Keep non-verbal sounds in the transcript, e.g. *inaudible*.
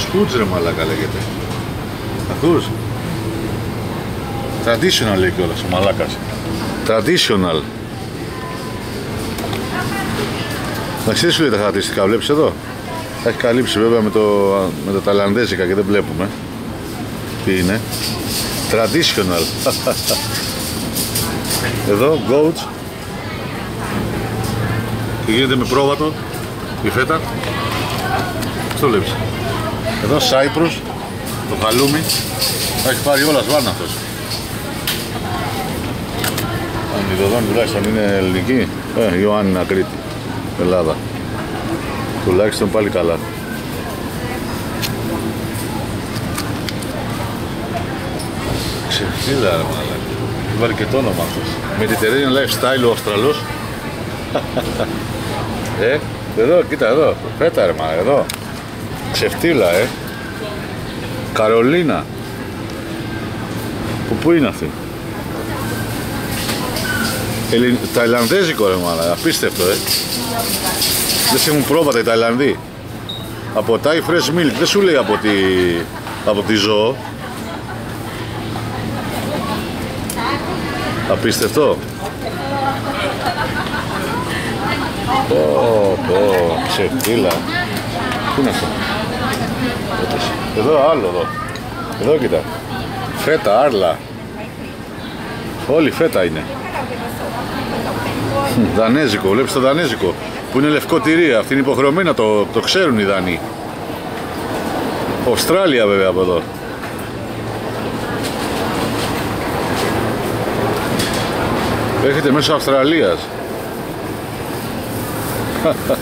Foods ρε μαλάκα λέγεται. Ακούς. Traditional λέει κιόλας ο μαλάκας. Traditional. Να ξέρεις σου λέει τα χαρακτηριστικά, βλέπεις εδώ; Τα έχει καλύψει βέβαια με, το, με τα ταλανδέζικα και δεν βλέπουμε. Τι είναι; Traditional. *laughs* Εδώ, goats. Τι γίνεται με πρόβατο, η φέτα. Στο βλέπεις. Εδώ Cyprus, το χαλούμι. Τα έχει πάρει όλα σβάρνα αυτός. Αν η Δοδόν τουλάχιστον είναι ελληνική. Ε, Ιωάννη Κρήτη. Ελλάδα. Τουλάχιστον πάλι καλά. Ξεφύλλα ρε μαλάκα. Βάλει και το όνομα αυτός. Mediterranean Lifestyle ο Αυστραλός. *laughs* ε, εδώ, κοίτα εδώ. Φέτα ρε μαλάκα, εδώ. Ξεφτύλα, ε. Καρολίνα. Που πού είναι αυτή; Ελλην... Ταϊλανδέζικο ρε μάλα, απίστευτο ε. Δεν σε έχουν πρόβατα οι Ταϊλανδοί. Από Thai Fresh Milk, δεν σου λέει από τη, από τη ζώο. Απίστευτο. Πω, πω, ξεφτύλα. Πού είναι αυτό; Εδώ άλλο εδώ. Εδώ κοίτα. Φέτα, άρλα. Όλη φέτα είναι. Δανέζικο, βλέπεις το δανέζικο που είναι λευκό τυρί, αυτή είναι υποχρεωμένη να το, το ξέρουν οι Δανείοι. Αυστράλια βέβαια από εδώ. Έρχεται μέσω Αυστραλίας. *laughs*